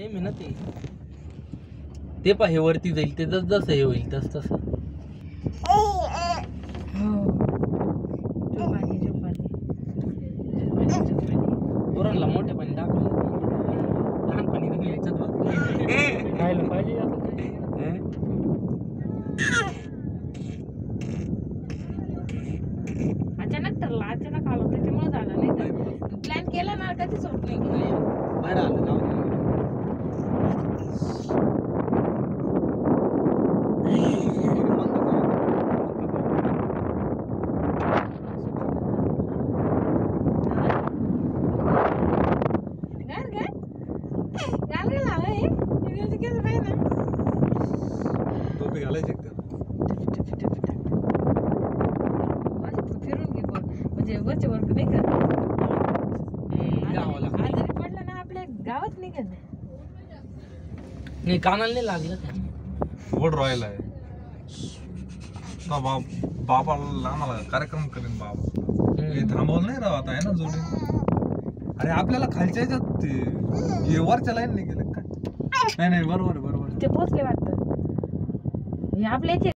Same आहे. ना ते ते पा हे वरती जाईल ते जस जसं हे होईल तस तसं. हो. पोरांना मोठेपणी दाखवलं लहानपणी तुम्ही याच्यात बसले. खायला पाहिजे. हे? अचानक ठरला अचानक आलो त्याच्यामुळे झालं नाही प्लॅन केला ना कधीच होत नाही बाहेर आलं कसं पाहिजे ना टोपी घालायची फिरून घे म्हणजे वरचे वर नाही का आजारी पडलं ना आपल्या गावात निघत नाही कानाला नाही लागलं त्या गोड रॉयल आहे का बाप बाबाला आम्हाला कार्यक्रम करेन बाबा हे थांबवलं नाही राव आता आहे ना जोडी अरे आपल्याला खालच्या याच्यात ते- वरच्या लाईन नाही गेले नाही नाही बरोबर बरोबर ते पोचले वाटतं. हे आपल्या इथे